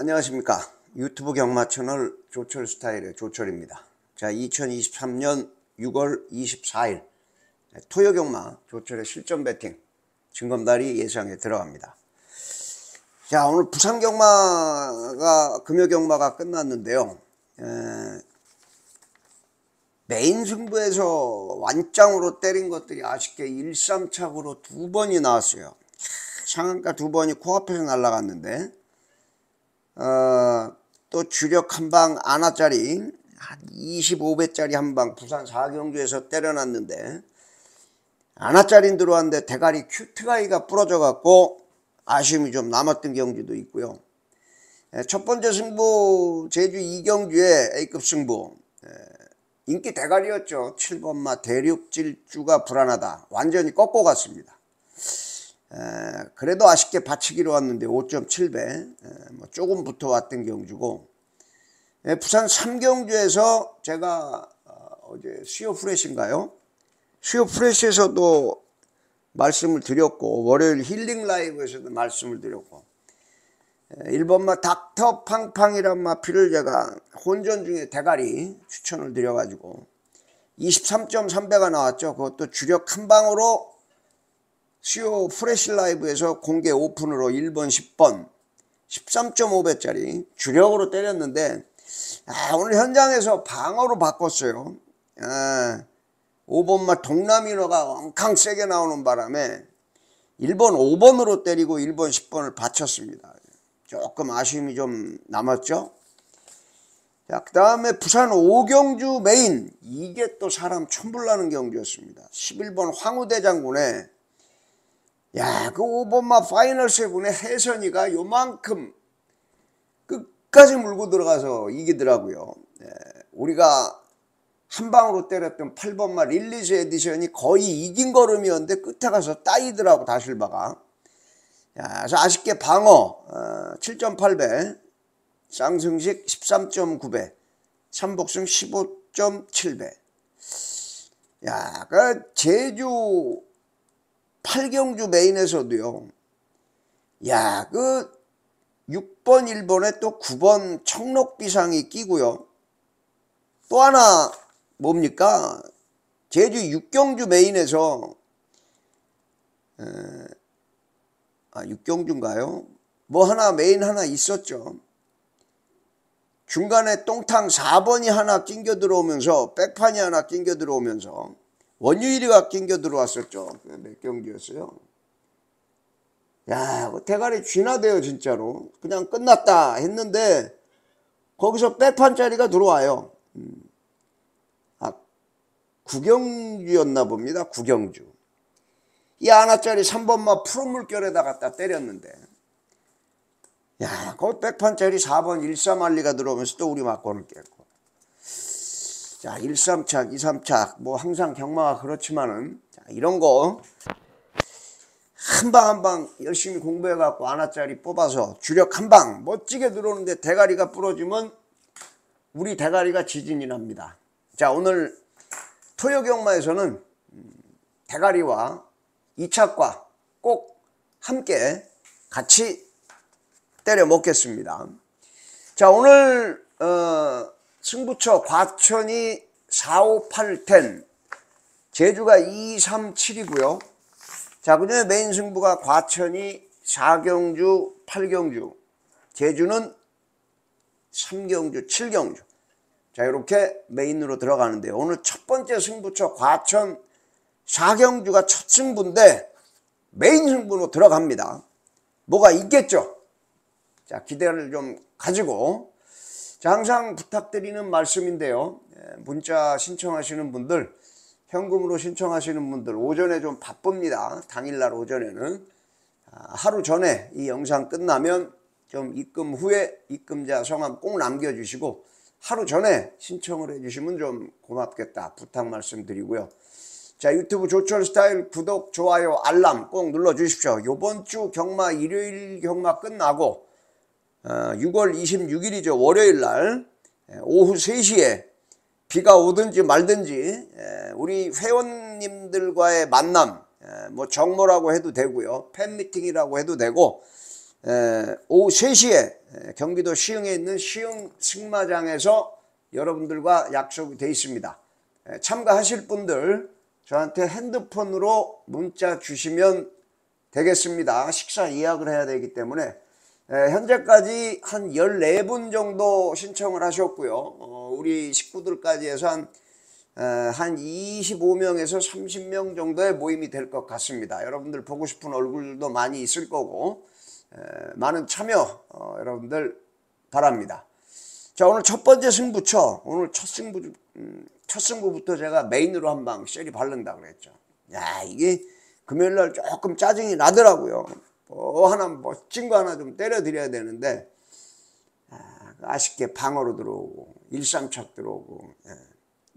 안녕하십니까? 유튜브 경마 채널 조철 스타일의 조철입니다. 자 2023년 6월 24일 토요 경마 조철의 실전 배팅 증검다리 예상에 들어갑니다. 자 오늘 부산 경마가 금요 경마가 끝났는데요. 에, 메인 승부에서 완짱으로 때린 것들이 아쉽게 1-3착으로 두 번이 나왔어요. 상한가 두 번이 코앞에서 날아갔는데 어, 또 주력 한방 아나짜리 한 25배짜리 한 방 부산 사경주에서 때려놨는데 아나짜리 들어왔는데 대가리 큐트가이가 부러져 갖고 아쉬움이 좀 남았던 경주도 있고요. 에, 첫 번째 승부 제주 이경주의 A급 승부 에, 인기 대가리였죠. 7번마 대륙질주가 불안하다. 완전히 꺾고 갔습니다. 에, 그래도 아쉽게 받치기로 왔는데 5.7배 뭐 조금 붙어 왔던 경주고 에, 부산 삼경주에서 제가 어, 제 수요 프레시인가요? 수요 프레시에서도 말씀을 드렸고 월요일 힐링 라이브에서도 말씀을 드렸고 에, 1번마 닥터 팡팡이란 마피를 제가 혼전 중에 대가리 추천을 드려가지고 23.3배가 나왔죠. 그것도 주력 한 방으로 수요 프레시 라이브에서 공개 오픈으로 1번 10번 13.5배짜리 주력으로 때렸는데 아, 오늘 현장에서 방어로 바꿨어요. 아, 5번마 동남인어가 엉캉 세게 나오는 바람에 1번 5번으로 때리고 1번 10번을 받쳤습니다. 조금 아쉬움이 좀 남았죠. 자, 그 다음에 부산 오경주 메인 이게 또 사람 천불나는 경주였습니다. 11번 황우대 장군의 야, 그 5번마 파이널 세븐의 혜선이가 요만큼 끝까지 물고 들어가서 이기더라고요. 예, 우리가 한 방으로 때렸던 8번마 릴리즈 에디션이 거의 이긴 걸음이었는데 끝에 가서 따이더라고 다실바가. 야, 그래서 아쉽게 방어 어, 7.8배, 쌍승식 13.9배, 삼복승 15.7배. 야, 그 제주 8경주 메인에서도요. 야, 그 6번 1번에 또 9번 청록비상이 끼고요. 또 하나 뭡니까? 제주 6경주 메인에서 에, 아 6경주인가요? 뭐 하나 메인 하나 있었죠. 중간에 똥탕 4번이 하나 낑겨 들어오면서 백판이 하나 낑겨 들어오면서 원유일이가 낑겨 들어왔었죠. 몇 경기였어요? 야, 그 대가리 쥐나대요, 진짜로. 그냥 끝났다 했는데, 거기서 백판짜리가 들어와요. 음. 아, 구경주였나 봅니다, 구경주. 이 하나짜리 3번만 푸른 물결에다 갖다 때렸는데, 야, 그 백판짜리 4번 13 알리가 들어오면서 또 우리 막고를 깼고. 자, 1, 3착, 2, 3착, 뭐 항상 경마가 그렇지만은, 자, 이런 거, 한 방 한 방 열심히 공부해갖고 하나짜리 뽑아서 주력 한 방 멋지게 들어오는데 대가리가 부러지면 우리 대가리가 지진이 납니다. 자, 오늘 토요 경마에서는 음, 대가리와 2착과 꼭 함께 같이 때려 먹겠습니다. 자, 오늘, 어, 승부처 과천이 4, 5, 8, 10 제주가 2, 3, 7이고요. 자, 그 다음에 메인 승부가 과천이 4경주, 8경주 제주는 3경주, 7경주 자, 이렇게 메인으로 들어가는데요. 오늘 첫 번째 승부처 과천 4경주가 첫 승부인데 메인 승부로 들어갑니다. 뭐가 있겠죠? 자, 기대를 좀 가지고 자, 항상 부탁드리는 말씀인데요. 예, 문자 신청하시는 분들, 현금으로 신청하시는 분들 오전에 좀 바쁩니다. 당일날 오전에는 아, 하루 전에 이 영상 끝나면 좀 입금 후에 입금자 성함 꼭 남겨주시고 하루 전에 신청을 해주시면 좀 고맙겠다 부탁 말씀드리고요. 자 유튜브 조철 스타일 구독 좋아요 알람 꼭 눌러주십시오. 요번 주 경마 일요일 경마 끝나고 6월 26일이죠. 월요일 날 오후 3시에 비가 오든지 말든지 우리 회원님들과의 만남 뭐 정모라고 해도 되고요. 팬미팅이라고 해도 되고 오후 3시에 에, 경기도 시흥에 있는 시흥 승마장에서 여러분들과 약속이 돼 있습니다. 에, 참가하실 분들 저한테 핸드폰으로 문자 주시면 되겠습니다. 식사 예약을 해야 되기 때문에 에, 현재까지 한 14분 정도 신청을 하셨고요. 어, 우리 식구들까지 해서 한, 에, 한 25명에서 30명 정도의 모임이 될 것 같습니다. 여러분들 보고 싶은 얼굴도 많이 있을 거고 에, 많은 참여 어, 여러분들 바랍니다. 자 오늘 첫 번째 승부처 오늘 첫 승부 음, 첫 승부부터 제가 메인으로 한방 쉐리 바른다 그랬죠. 야 이게 금요일 날 조금 짜증이 나더라고요. 뭐 하나 멋진 거 하나 좀 때려 드려야 되는데 아, 쉽게 방어로 들어오고 일삼착 들어오고 예.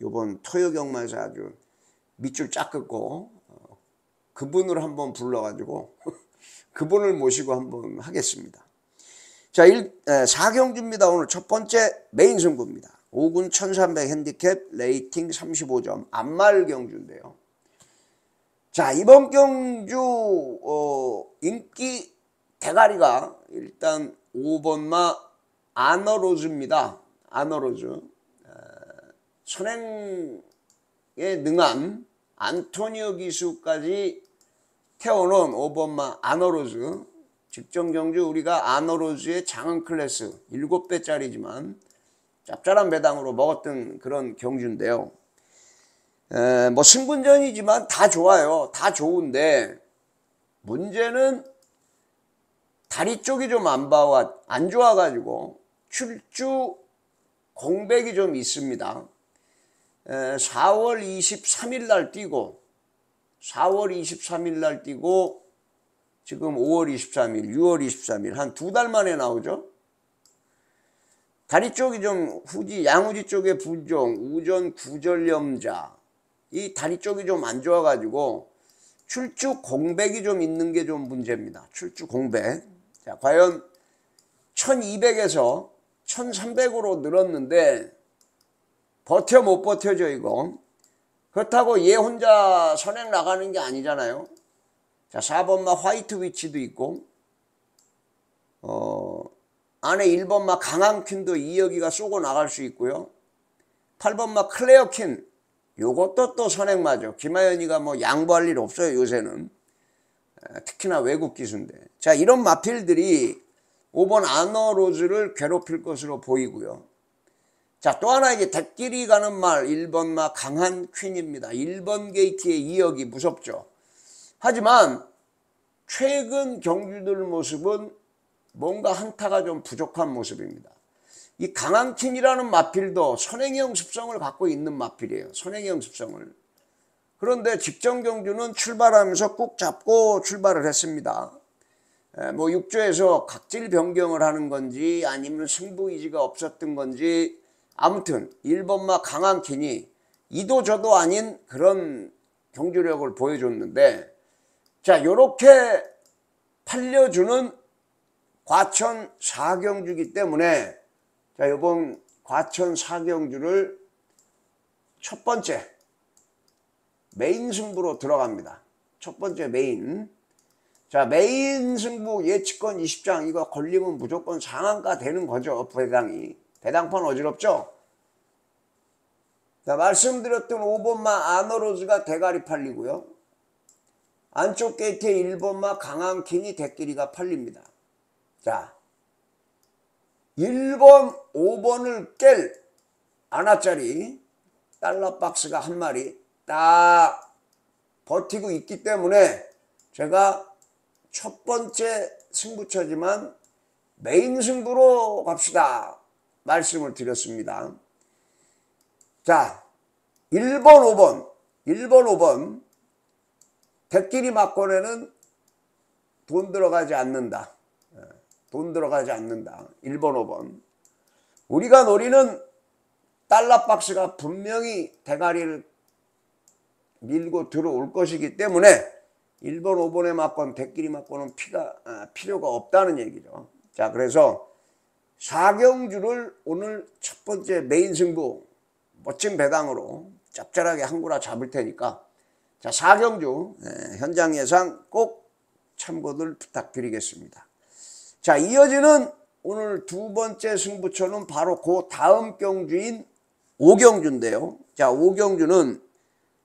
요번 토요 경마에서 아주 밑줄 쫙 긋고 어, 그분을 한번 불러가지고 그분을 모시고 한번 하겠습니다. 자, 1, 4경주입니다. 오늘 첫 번째 메인 승부입니다. 5군 1300 핸디캡 rating 35점 암말 경주인데요. 자, 이번 경주 어, 인기 대가리가 일단 5번마 아너로즈입니다. 아너로즈. 어, 선행에 능한 안토니오 기수까지 태워놓은 5번마 아너로즈 직전 경주 우리가 아너로즈의 장은 클래스 7배짜리지만 짭짤한 배당으로 먹었던 그런 경주인데요. 에, 뭐 승분전이지만 다 좋아요. 다 좋은데 문제는 다리 쪽이 좀 안 봐와 안 좋아가지고 출주 공백이 좀 있습니다. 에, 4월 23일 날 뛰고 4월 23일 날 뛰고 지금 5월 23일, 6월 23일 한 두 달 만에 나오죠. 다리 쪽이 좀 후지, 양후지 쪽에 부종, 우전 구절염자 이 다리 쪽이 좀 안 좋아가지고 출주 공백이 좀 있는 게 좀 문제입니다. 출주 공백. 자, 과연 1200에서 1300으로 늘었는데 버텨 못 버텨죠 이거. 그렇다고 얘 혼자 선행 나가는 게 아니잖아요. 자, 4번마 화이트 위치도 있고, 어, 안에 1번마 강한 퀸도 이여기가 쏘고 나갈 수 있고요. 8번마 클레어 퀸, 요것도 또 선행마죠. 김하연이가 뭐 양보할 일 없어요, 요새는. 특히나 외국 기수인데. 자, 이런 마필들이 5번 아너로즈를 괴롭힐 것으로 보이고요. 자, 또 하나 이제 대끼리 가는 말 1번 마 강한 퀸입니다. 1번 게이트의 이역이 무섭죠. 하지만 최근 경주들 모습은 뭔가 한타가 좀 부족한 모습입니다. 이 강한킨이라는 마필도 선행형 습성을 갖고 있는 마필이에요. 선행형 습성을. 그런데 직전 경주는 출발하면서 꾹 잡고 출발을 했습니다. 뭐 6조에서 각질 변경을 하는 건지 아니면 승부 의지가 없었던 건지 아무튼 1번마 강한킨이 이도 저도 아닌 그런 경주력을 보여줬는데 자, 요렇게 팔려주는 과천 사경주기 때문에 자, 요번 과천 사경주를 첫 번째 메인 승부로 들어갑니다. 첫 번째 메인. 자, 메인 승부 예측권 20장 이거 걸리면 무조건 상한가 되는 거죠. 배당이. 배당판 어지럽죠? 자, 말씀드렸던 5번마 아너로즈가 대가리 팔리고요. 안쪽 게이트에 1번마 강한 킹이 대끼리가 팔립니다. 자, 1번, 5번을 깰 아나짜리 달러 박스가 한 마리 딱 버티고 있기 때문에 제가 첫 번째 승부처지만 메인 승부로 갑시다. 말씀을 드렸습니다. 자, 1번, 5번, 1번, 5번 대끼리 막권에는 돈 들어가지 않는다. 예, 돈 들어가지 않는다. 1번, 5번. 우리가 노리는 달러 박스가 분명히 대가리를 밀고 들어올 것이기 때문에 1번, 5번의 막권, 대끼리 막권은 피가, 아, 필요가 없다는 얘기죠. 자, 그래서 사경주를 오늘 첫 번째 메인 승부 멋진 배당으로 짭짤하게 한 구라 잡을 테니까 자, 사경주 네, 현장 예상 꼭 참고들 부탁드리겠습니다. 자, 이어지는 오늘 두 번째 승부처는 바로 그 다음 경주인 오경주인데요. 자, 오경주는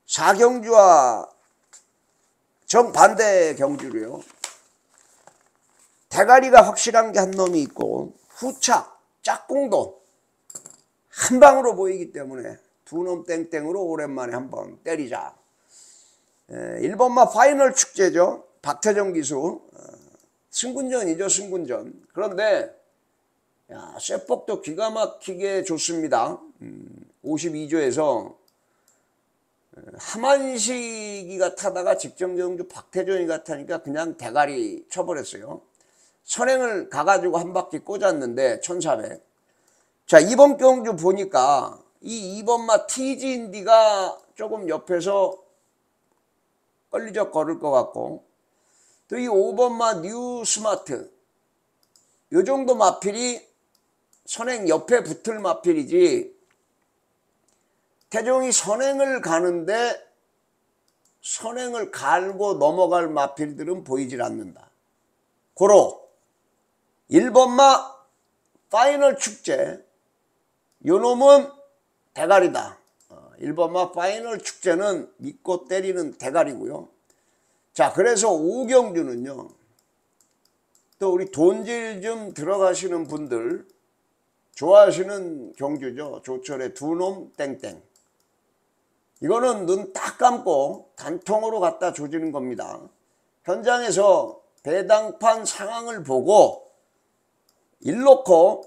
사경주와 정반대 경주로요. 대가리가 확실한 게 한 놈이 있고 후착, 짝꿍도 한 방으로 보이기 때문에 두 놈 땡땡으로 오랜만에 한 번 때리자. 에, 1번마 파이널 축제죠. 박태정 기수. 어, 승군전이죠, 승군전. 그런데 야, 쇠폭도 기가 막히게 좋습니다. 음, 52조에서 함완식이가 타다가 직전경주 박태종이가 타니까 그냥 대가리 쳐버렸어요. 선행을 가가지고 한 바퀴 꽂았는데 1400. 자 이번 경주 보니까 이 2번마 TG인디가 조금 옆에서 걸리적거릴 것 같고 또 이 5번마 뉴 스마트 요 정도 마필이 선행 옆에 붙을 마필이지 태종이 선행을 가는데 선행을 갈고 넘어갈 마필들은 보이질 않는다. 고로 1번마 파이널 축제 요 놈은 대가리다. 1번마 어, 파이널 축제는 믿고 때리는 대가리고요. 자 그래서 오경주는요. 또 우리 돈질 좀 들어가시는 분들 좋아하시는 경주죠. 조철의 두 놈 땡땡. 이거는 눈 딱 감고 단통으로 갖다 조지는 겁니다. 현장에서 배당판 상황을 보고 일 놓고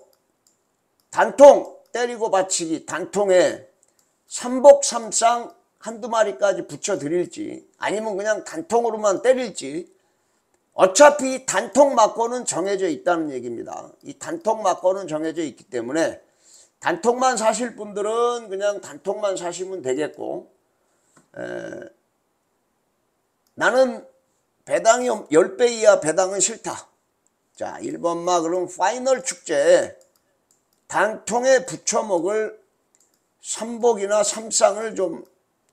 단통 때리고 받치기 단통에 삼복 삼상 한두 마리까지 붙여 드릴지 아니면 그냥 단통으로만 때릴지 어차피 단통 맞고는 정해져 있다는 얘기입니다. 이 단통 맞고는 정해져 있기 때문에 단통만 사실 분들은 그냥 단통만 사시면 되겠고 에, 나는 배당이 10배 이하 배당은 싫다. 자 1번마 그럼 파이널 축제에 단통에 부쳐 먹을 삼복이나 삼상을 좀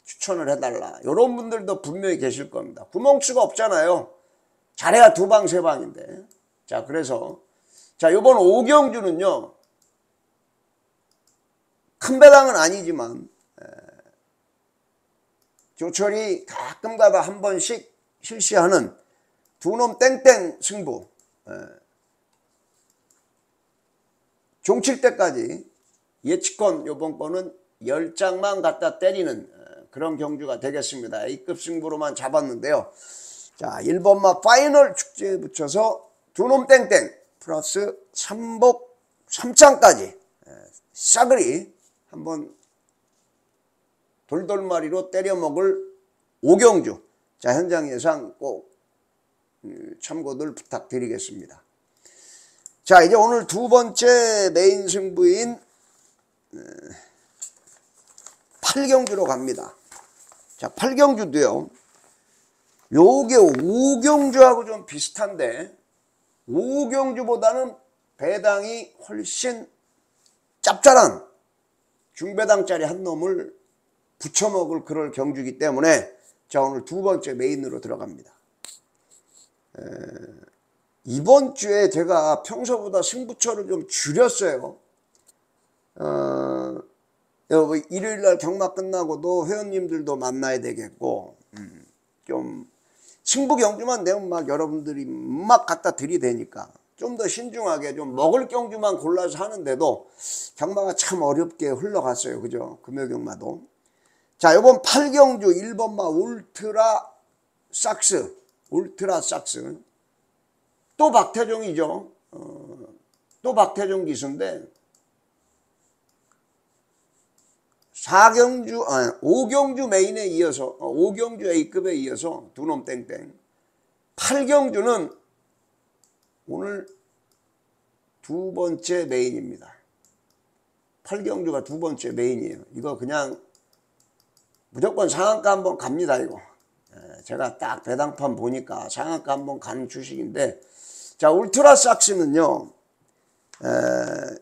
추천을 해달라. 이런 분들도 분명히 계실 겁니다. 구멍수가 없잖아요. 잘해야 두 방, 세 방인데. 자, 그래서, 자, 요번 오경주는요, 큰 배당은 아니지만, 에, 조철이 가끔 가다 한 번씩 실시하는 두 놈 땡땡 승부, 에, 종칠 때까지 예측권 요번 거는 10장만 갖다 때리는 그런 경주가 되겠습니다. A급 승부로만 잡았는데요. 자, 1번마 파이널 축제에 붙여서 두놈 땡땡 플러스 삼복 3창까지 싸그리 한번 돌돌마리로 때려 먹을 오경주. 자, 현장 예상 꼭 음, 참고들 부탁드리겠습니다. 자, 이제 오늘 두 번째 메인 승부인 8경주로 갑니다. 자, 8경주도요. 요게 5경주하고 좀 비슷한데 5경주보다는 배당이 훨씬 짭짤한 중배당짜리 한 놈을 붙여먹을 그럴 경주이기 때문에 자 오늘 두 번째 메인으로 들어갑니다. 에, 이번 주에 제가 평소보다 승부처를 좀 줄였어요. 어, 일요일 날 경마 끝나고도 회원님들도 만나야 되겠고 음, 좀 승부 경주만 되면 막 여러분들이 막 갖다 들이대니까 좀 더 신중하게 좀 먹을 경주만 골라서 하는데도 경마가 참 어렵게 흘러갔어요. 그죠? 금요 경마도. 자, 요번 8경주 1번마 울트라 삭스. 울트라 삭스. 또 박태종이죠. 어, 또 박태종 기수인데 4경주, 아, 5경주 메인에 이어서, 5경주 어, A급에 이어서 두 놈 땡땡. 8경주는 오늘 두 번째 메인입니다. 8경주가 두 번째 메인이에요. 이거 그냥 무조건 상한가 한번 갑니다, 이거. 예, 제가 딱 배당판 보니까 상한가 한번 가는 주식인데, 자, 울트라 삭스는요, 에,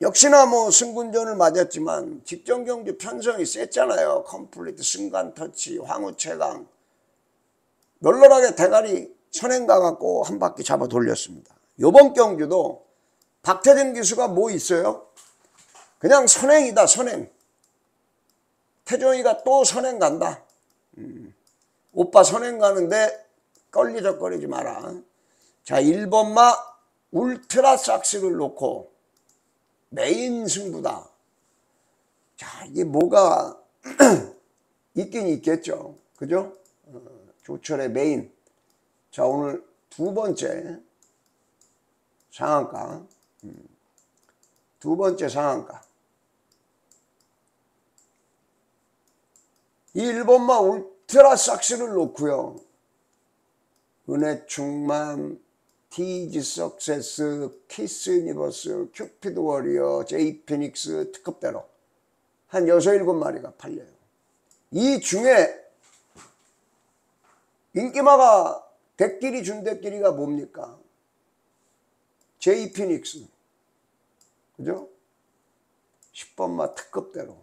역시나 뭐 승군전을 맞았지만 직전 경기 편성이 셌잖아요. 컴플리트, 순간 터치, 황후 최강. 널널하게 대가리 선행 가갖고 한 바퀴 잡아 돌렸습니다. 요번 경주도 박태종 기수가 뭐 있어요? 그냥 선행이다 선행. 태종이가 또 선행 간다. 음. 오빠 선행 가는데 걸리적거리지 마라. 자 1번마 울트라 삭스를 놓고 메인 승부다. 자 이게 뭐가 있긴 있겠죠. 그죠? 어, 조철의 메인. 자 오늘 두 번째 상한가. 음. 두 번째 상한가. 이 1번마 울트라 삭스를 놓고요. 은혜 충만, 티지 석세스, 키스 유니버스, 큐피드 워리어, 제이 피닉스 특급대로 한 6, 7마리가 팔려요. 이 중에 인기마가 대끼리 준 대끼리가 뭡니까? 제이 피닉스. 그죠? 10번마 특급대로.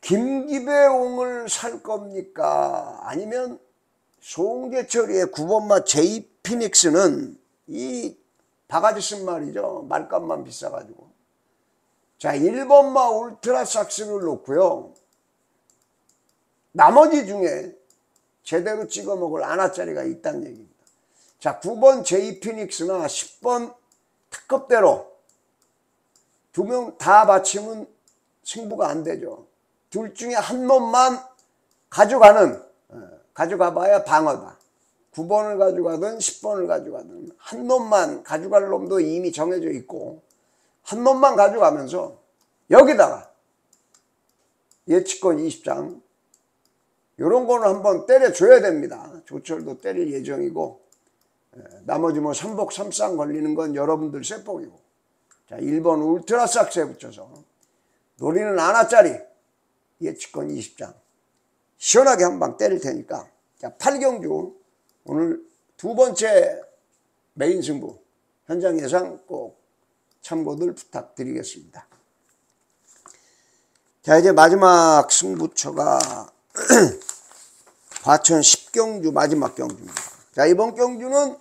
김기배옹을 살 겁니까? 아니면 송재철이의 9번마 제이 피닉스는 이 바가지 쓴 말이죠. 말값만 비싸가지고. 자, 1번마 울트라 삭스를 놓고요. 나머지 중에 제대로 찍어 먹을 아나짜리가 있다는 얘기입니다. 자, 9번 제이 피닉스나 10번 특급대로 두 명다 바치면 승부가 안 되죠. 둘 중에 한 놈만 가져가는 어, 가져가봐야 방어다. 9번을 가져가든 10번을 가져가든 한 놈만 가져갈 놈도 이미 정해져 있고 한 놈만 가져가면서 여기다가 예치권 20장 이런 거는 한번 때려줘야 됩니다. 조철도 때릴 예정이고 나머지 뭐 삼복 삼상 걸리는 건 여러분들 쇠복이고 자 1번 울트라 삭스에 붙여서 노리는 하나짜리 예측권 20장 시원하게 한 방 때릴 테니까 자 8경주 오늘 두 번째 메인 승부 현장 예상 꼭 참고들 부탁드리겠습니다. 자 이제 마지막 승부처가 과천 10경주 마지막 경주입니다. 자 이번 경주는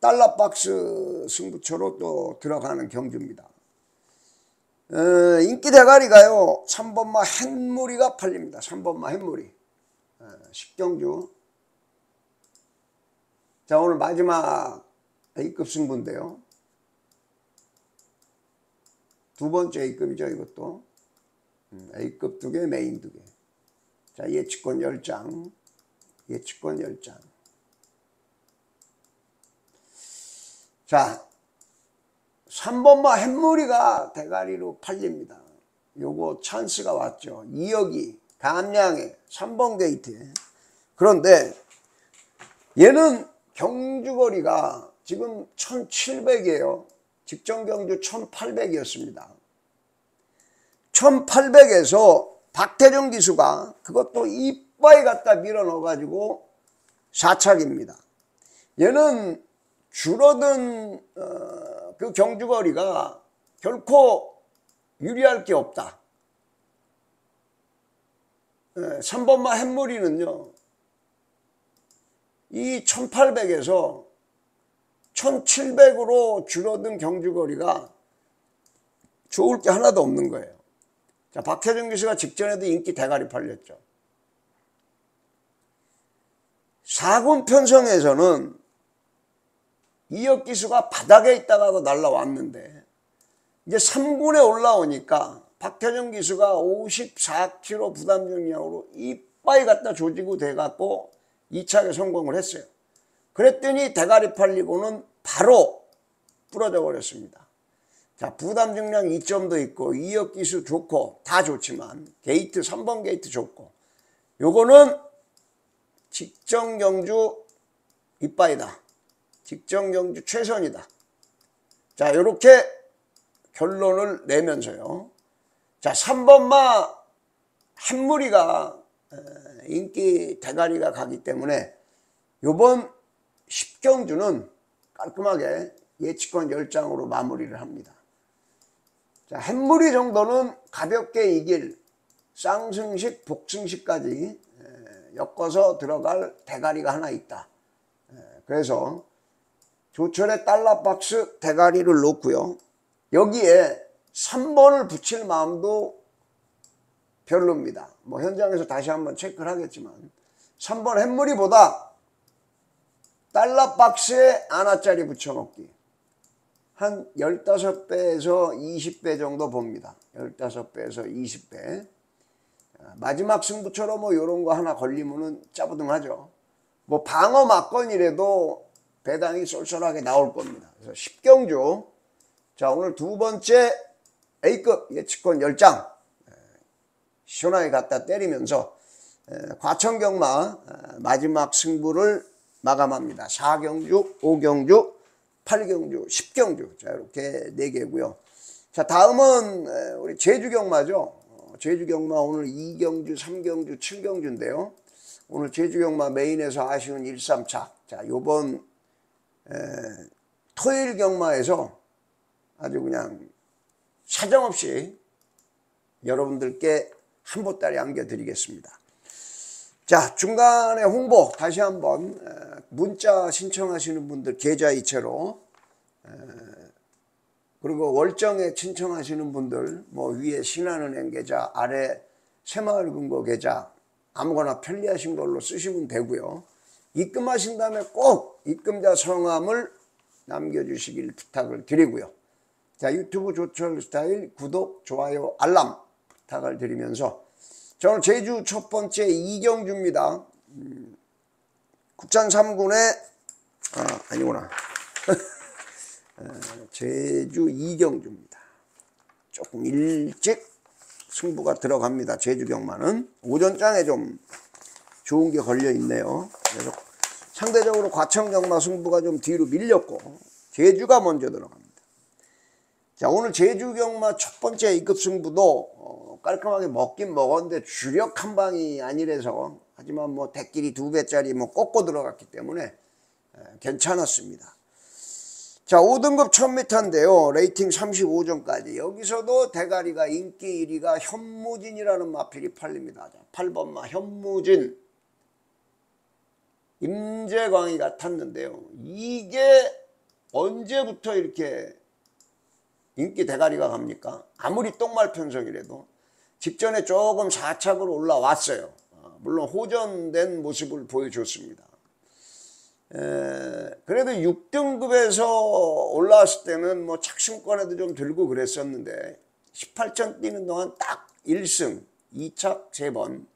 달러박스 승부처로 또 들어가는 경주입니다. 어, 인기 대가리가요 3번마 햇무리가 팔립니다. 3번마 햇무리 어, 식경주. 자 오늘 마지막 A급 승부인데요. 두 번째 A급이죠 이것도. 음, A급 두 개 메인 두 개 자 예측권 10장. 예측권 10장. 자 3번마 햇무리가 대가리로 팔립니다. 요거 찬스가 왔죠. 이혁이 감량에 3번 게이트에. 그런데 얘는 경주거리가 지금 1700이에요. 직전 경주 1800이었습니다. 1800에서 박태정 기수가 그것도 이빠이 갖다 밀어 넣어가지고 4착입니다. 얘는 줄어든 어, 그 경주거리가 결코 유리할 게 없다. 3번마 햇무리는요. 이 1800에서 1700으로 줄어든 경주거리가 좋을 게 하나도 없는 거예요. 자, 박혜정 교수가 직전에도 인기 대가리 팔렸죠. 사군 편성에서는 이역 기수가 바닥에 있다가도 날라왔는데 이제 3군에 올라오니까 박태정 기수가 54kg 부담 중량으로 이빠이 갖다 조지고 돼갖고 2착에 성공을 했어요. 그랬더니 대가리 팔리고는 바로 부러져 버렸습니다. 자, 부담 중량 이점도 있고 이혁 기수 좋고 다 좋지만 게이트 3번 게이트 좋고 요거는 직전 경주 이빠이다. 직전 경주 최선이다. 자, 이렇게 결론을 내면서요. 자, 3번마 한 무리가 인기 대가리가 가기 때문에 요번 10경주는 깔끔하게 예측권 10장으로 마무리를 합니다. 자, 햇무리 정도는 가볍게 이길 쌍승식, 복승식까지 엮어서 들어갈 대가리가 하나 있다. 그래서 조철의 달러 박스 대가리를 놓고요. 여기에 3번을 붙일 마음도 별로입니다. 뭐 현장에서 다시 한번 체크를 하겠지만 3번 햇무리보다 달러 박스에 하나짜리 붙여놓기 한 15배에서 20배 정도 봅니다. 15배에서 20배 마지막 승부처럼 뭐 이런 거 하나 걸리면은 짜부등하죠. 뭐 방어 막건이라도 배당이 쏠쏠하게 나올 겁니다. 그래서 10경주 자 오늘 두 번째 A급 예측권 10장 시원하게 갖다 때리면서 과천경마 마지막 승부를 마감합니다. 4경주, 5경주, 8경주, 10경주 자 이렇게 4개고요. 자 다음은 우리 제주경마죠. 어, 제주경마 오늘 2경주, 3경주, 7경주인데요. 오늘 제주경마 메인에서 아쉬운 1, 3차 자 요번 에, 토요일 경마에서 아주 그냥 사정없이 여러분들께 한 보따리 안겨드리겠습니다. 자 중간에 홍보 다시 한번 문자 신청하시는 분들 계좌 이체로 그리고 월정에 신청하시는 분들 뭐 위에 신한은행 계좌 아래 새마을금고 계좌 아무거나 편리하신 걸로 쓰시면 되고요. 입금하신 다음에 꼭 입금자 성함을 남겨주시길 부탁을 드리고요. 자 유튜브 조철 스타일 구독, 좋아요, 알람 부탁을 드리면서 저는 제주 첫 번째 이경주입니다. 음, 국산 3군의 아, 아니구나. 어, 제주 이경주입니다. 조금 일찍 승부가 들어갑니다. 제주 경마는 오전장에 좀 좋은 게 걸려 있네요. 그래서 상대적으로 과천 경마 승부가 좀 뒤로 밀렸고 제주가 먼저 들어갑니다. 자 오늘 제주 경마 첫 번째 2급 승부도 어, 깔끔하게 먹긴 먹었는데 주력 한 방이 아니라서 하지만 뭐 대끼리 두 배짜리 뭐 꺾고 들어갔기 때문에 에, 괜찮았습니다. 자 5등급 1000m인데요. 레이팅 35점까지 여기서도 대가리가 인기 1위가 현무진이라는 마필이 팔립니다. 자, 8번마 현무진 임재광이가 탔는데요. 이게 언제부터 이렇게 인기 대가리가 갑니까? 아무리 똥말 편성이라도 직전에 조금 4착으로 올라왔어요. 어, 물론 호전된 모습을 보여줬습니다. 에, 그래도 6등급에서 올라왔을 때는 뭐 착승권에도 좀 들고 그랬었는데 18천 뛰는 동안 딱 1승, 2착 3번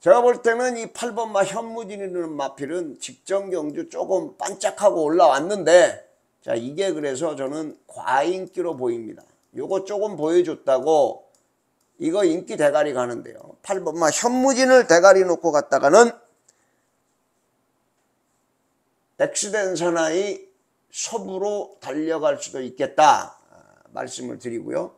제가 볼 때는 이 8번 마 현무진이라는 마필은 직전 경주 조금 반짝하고 올라왔는데 자 이게 그래서 저는 과인기로 보입니다. 요거 조금 보여줬다고 이거 인기 대가리 가는데요. 8번 마 현무진을 대가리 놓고 갔다가는 엑스된 사나이 서부로 달려갈 수도 있겠다 아, 말씀을 드리고요.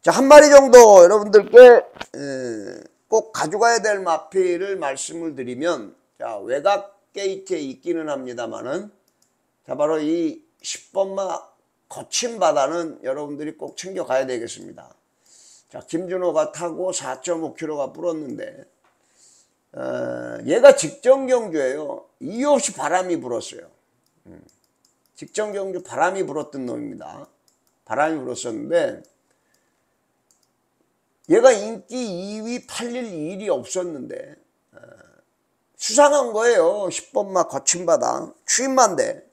자 한 마리 정도 여러분들께 에, 꼭 가져가야 될 마필을 말씀을 드리면 자 외곽 게이트에 있기는 합니다만은 자 바로 이 10번마 거친 바다는 여러분들이 꼭 챙겨가야 되겠습니다. 자 김준호가 타고 4.5km가 불었는데 어, 얘가 직전 경주예요. 이유 없이 바람이 불었어요. 음. 직전 경주 바람이 불었던 놈입니다. 바람이 불었었는데 얘가 인기 2위 팔릴 일이 없었는데 어, 수상한 거예요. 10번마 거친 바다 추임만데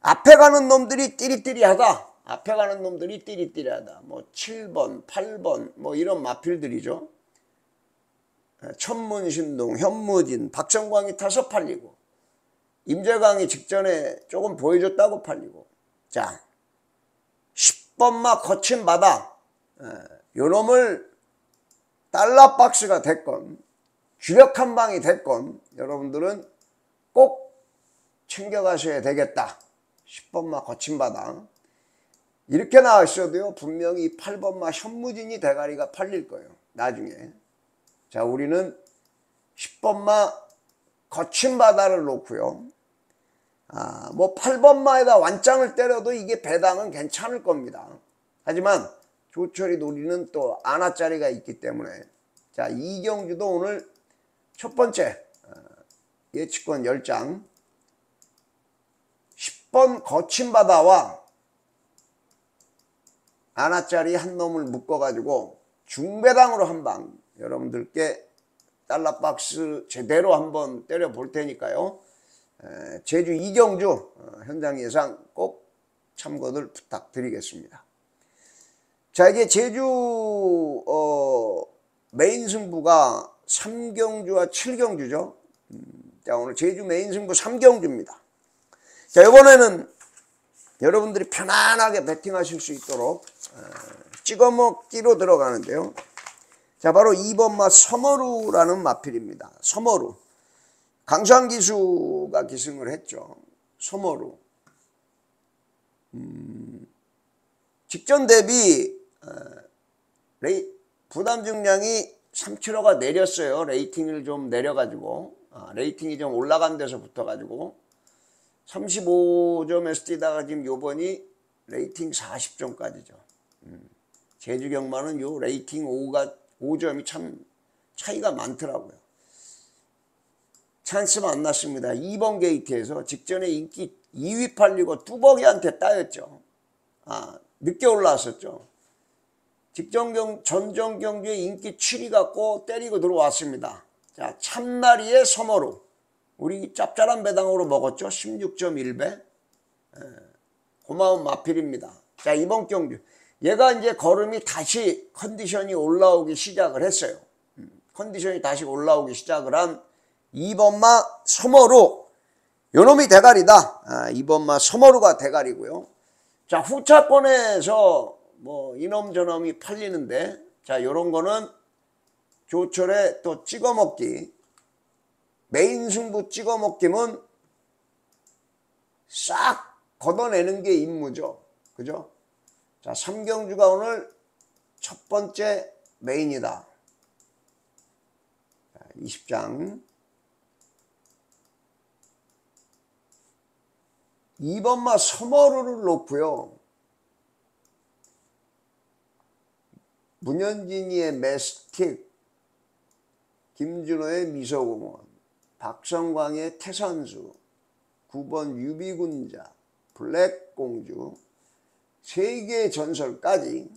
앞에 가는 놈들이 띠리띠리하다. 앞에 가는 놈들이 띠리띠리하다. 뭐 7번, 8번 뭐 이런 마필들이죠. 천문신동, 현무진, 박정광이 타서 팔리고 임재광이 직전에 조금 보여줬다고 팔리고 자 10번마 거친 바다 요 놈을 달러 박스가 됐건 주력 한 방이 됐건 여러분들은 꼭 챙겨가셔야 되겠다 10번마 거친 바다. 이렇게 나와 있어도요 분명히 8번마 현무진이 대가리가 팔릴 거예요 나중에. 자 우리는 10번마 거친 바다를 놓고요. 아, 뭐 8번마에다 완장을 때려도 이게 배당은 괜찮을 겁니다. 하지만 조철이 노리는 또 아나짜리가 있기 때문에 자 이경주도 오늘 첫 번째 어, 예측권 10장 10번 거친 바다와 아나짜리 한 놈을 묶어가지고 중배당으로 한 방 여러분들께 달러 박스 제대로 한번 때려 볼 테니까요. 에, 제주 이경주 어, 현장 예상 꼭 참고들 부탁드리겠습니다. 자 이제 제주 어, 메인 승부가 3경주와 7경주죠. 음, 자 오늘 제주 메인 승부 3경주입니다. 자 이번에는 여러분들이 편안하게 배팅하실 수 있도록 어, 찍어먹기로 들어가는데요. 자 바로 2번 마 서머루라는 마필입니다. 서머루 강수환 기수가 기승을 했죠. 서머루 음, 직전 대비 어, 레이, 부담 중량이 3kg가 내렸어요. 레이팅을 좀 내려가지고 아, 레이팅이 좀 올라간 데서 붙어가지고 35점에서 뛰다가 지금 요번이 레이팅 40점까지죠. 음. 제주 경마는 요 레이팅 5가 5점이 참 차이가 많더라고요. 찬스 만났습니다. 2번 게이트에서 직전에 인기 2위 팔리고 뚜벅이한테 따였죠. 아, 늦게 올라왔었죠. 직전 경, 전전 경주에 인기 7위 갖고 때리고 들어왔습니다. 자, 참나리의 서머로. 우리 짭짤한 배당으로 먹었죠. 16.1배. 고마운 마필입니다. 자, 이번 경주. 얘가 이제 걸음이 다시 컨디션이 올라오기 시작을 했어요. 음, 컨디션이 다시 올라오기 시작을 한 2번마 서머루. 요놈이 대가리다. 아, 2번마 서머루가 대가리고요. 자, 후차권에서 뭐 이놈 저놈이 팔리는데 자, 요런 거는 조철에 또 찍어 먹기. 메인 승부 찍어 먹기면 싹 걷어내는 게 임무죠. 그죠? 자, 삼경주가 오늘 첫 번째 메인이다. 20장. 2번마 서머루를 놓고요. 문현진이의 메스틱, 김준호의 미소공원, 박성광의 태선수, 9번 유비군자, 블랙공주, 세계의 전설까지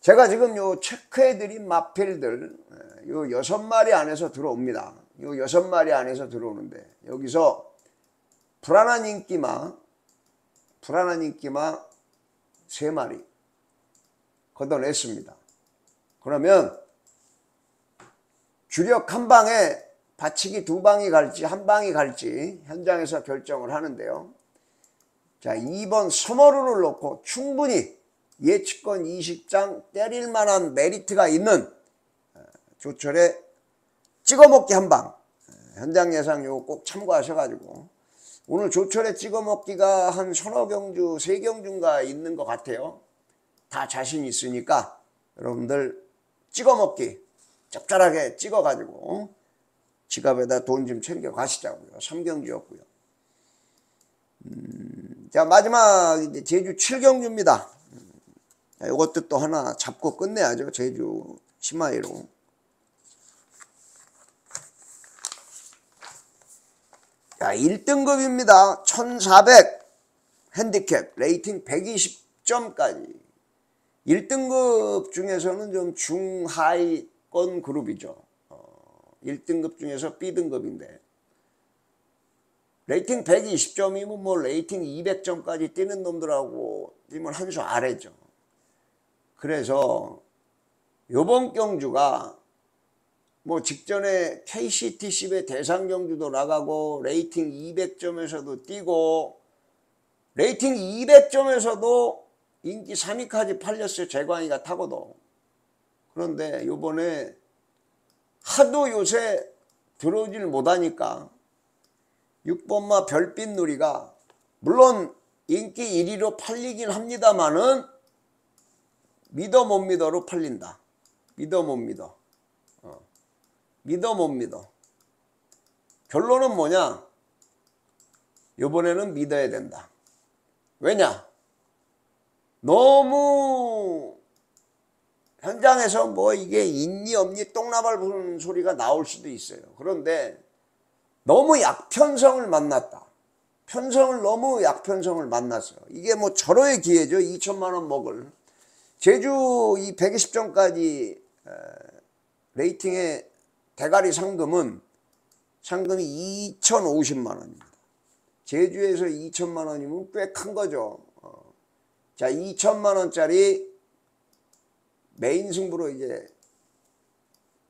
제가 지금 요 체크해드린 마필들 요 여섯 마리 안에서 들어옵니다. 요 여섯 마리 안에서 들어오는데 여기서 불안한 인기마 불안한 인기마 세 마리 걷어냈습니다. 그러면 주력 한 방에 받치기 두 방이 갈지 한 방이 갈지 현장에서 결정을 하는데요. 자, 2번 서머루를 놓고 충분히 예측권 20장 때릴 만한 메리트가 있는 어, 조철의 찍어먹기 한 방. 어, 현장 예상 요거 꼭 참고하셔가지고 오늘 조철의 찍어먹기가 한 서너 경주, 세 경주인가 있는 것 같아요. 다 자신 있으니까 여러분들 찍어 먹기 짭짤하게 찍어 가지고 지갑에다 돈 좀 챙겨 가시자고요. 3경주였고요. 음, 자 마지막 이제 제주 7경주입니다. 음, 이것도 또 하나 잡고 끝내야죠. 제주 치마이로. 자 1등급입니다. 1400 핸디캡 레이팅 120점까지 1등급 중에서는 좀 중하위권 그룹이죠. 어, 1등급 중에서 B등급인데 레이팅 120점이면 뭐 레이팅 200점까지 뛰는 놈들하고 뛰면 한 수 아래죠. 그래서 요번 경주가 뭐 직전에 KCTV 대상 경주도 나가고 레이팅 200점에서도 뛰고 레이팅 200점에서도 인기 3위까지 팔렸어요. 재광이가 타고도. 그런데 요번에 하도 요새 들어오질 못하니까 6번마 별빛 누리가 물론 인기 1위로 팔리긴 합니다만은 믿어 못 믿어로 팔린다. 믿어 못 믿어. 어. 믿어 못 믿어. 결론은 뭐냐? 이번에는 믿어야 된다. 왜냐? 너무 현장에서 뭐 이게 있니 없니 똥나발 부는 소리가 나올 수도 있어요. 그런데 너무 약편성을 만났다. 편성을 너무 약편성을 만났어요. 이게 뭐 절호의 기회죠. 2천만 원 먹을. 제주 이 120점까지 레이팅의 대가리 상금은 상금이 2,050만 원입니다. 제주에서 2천만 원이면 꽤 큰 거죠. 어. 자, 2천만 원짜리 메인 승부로 이제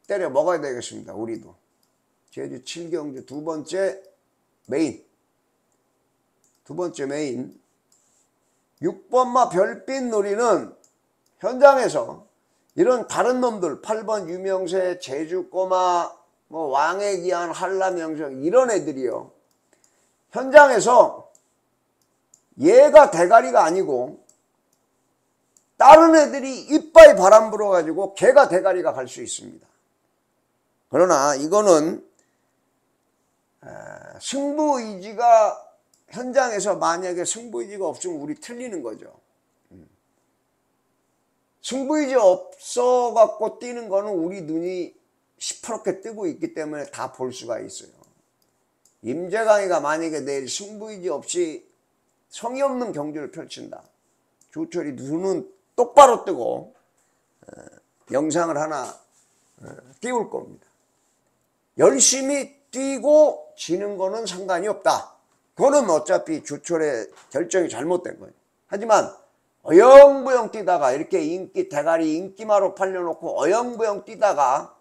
때려 먹어야 되겠습니다. 우리도. 제주 7경주 두 번째 메인. 두 번째 메인. 6번마 별빛 놀이는 현장에서 이런 다른 놈들 8번 유명세, 제주꼬마, 뭐 왕의 기한, 한라명성 이런 애들이요. 현장에서 얘가 대가리가 아니고 다른 애들이 이빨 바람 불어가지고 걔가 대가리가 갈 수 있습니다. 그러나 이거는 승부 의지가 현장에서 만약에 승부 의지가 없으면 우리 틀리는 거죠. 음. 승부 의지 없어 갖고 뛰는 거는 우리 눈이 시퍼렇게 뜨고 있기 때문에 다 볼 수가 있어요. 임재강이가 만약에 내일 승부 의지 없이 성의 없는 경주를 펼친다. 조철이 눈은 똑바로 뜨고 어, 영상을 하나 어, 띄울 겁니다. 열심히 뛰고 지는 거는 상관이 없다. 그거는 어차피 주철의 결정이 잘못된 거예요. 하지만 어영부영 뛰다가 이렇게 인기 대가리 인기마로 팔려놓고 어영부영 뛰다가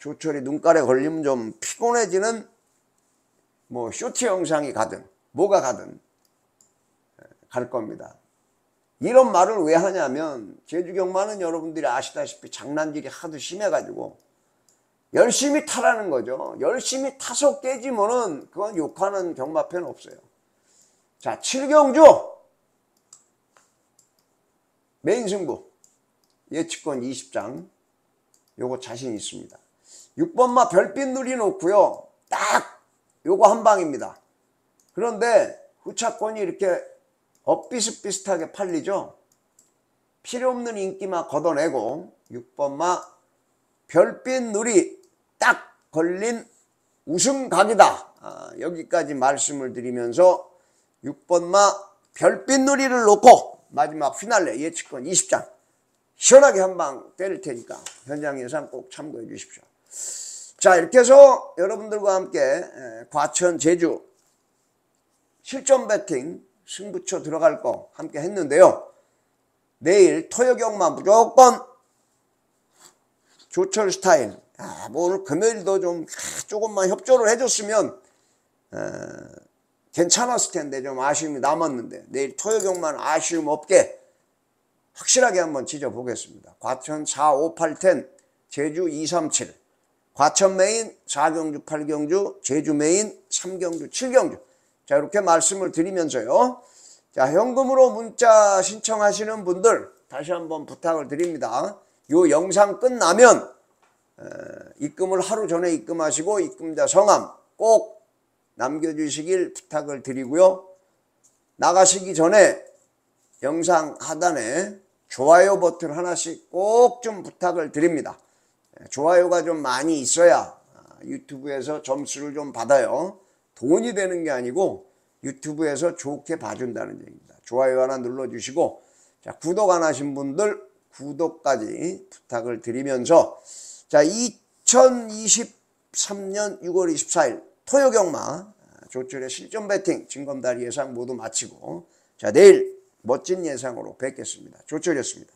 조철이 눈깔에 걸리면 좀 피곤해지는 뭐 쇼트 영상이 가든 뭐가 가든 갈 겁니다. 이런 말을 왜 하냐면 제주경마는 여러분들이 아시다시피 장난질이 하도 심해가지고 열심히 타라는 거죠. 열심히 타서 깨지면은 그건 욕하는 경마편 없어요. 자, 7경주 메인 승부 예측권 20장 요거 자신 있습니다. 6번마 별빛 누리 놓고요. 딱 요거 한 방입니다. 그런데 후차권이 이렇게 엇비슷비슷하게 팔리죠. 필요 없는 인기만 걷어내고 6번마 별빛 누리 딱 걸린 우승각이다. 아, 여기까지 말씀을 드리면서 6번마 별빛 누리를 놓고 마지막 피날레 예측권 20장 시원하게 한 방 때릴 테니까 현장 예상 꼭 참고해 주십시오. 자 이렇게 해서 여러분들과 함께 과천 제주 실전 배팅 승부처 들어갈 거 함께 했는데요. 내일 토요경만 무조건 조철 스타일 아, 뭐 오늘 금요일도 좀 조금만 협조를 해줬으면 어, 괜찮았을 텐데 좀 아쉬움이 남았는데 내일 토요경만 아쉬움 없게 확실하게 한번 찢어보겠습니다. 과천 4, 5, 8, 10, 제주 2, 3, 7 과천 메인 4경주, 8경주, 제주 메인 3경주, 7경주 자 이렇게 말씀을 드리면서요. 자 현금으로 문자 신청하시는 분들 다시 한번 부탁을 드립니다. 요 영상 끝나면 입금을 하루 전에 입금하시고 입금자 성함 꼭 남겨주시길 부탁을 드리고요. 나가시기 전에 영상 하단에 좋아요 버튼 하나씩 꼭 좀 부탁을 드립니다. 좋아요가 좀 많이 있어야 아, 유튜브에서 점수를 좀 받아요. 돈이 되는 게 아니고 유튜브에서 좋게 봐준다는 얘기입니다. 좋아요 하나 눌러주시고 자 구독 안 하신 분들 구독까지 부탁을 드리면서 자 2023년 6월 24일 토요경마 조철의 실전 배팅 진검다리 예상 모두 마치고 자 내일 멋진 예상으로 뵙겠습니다. 조철이었습니다.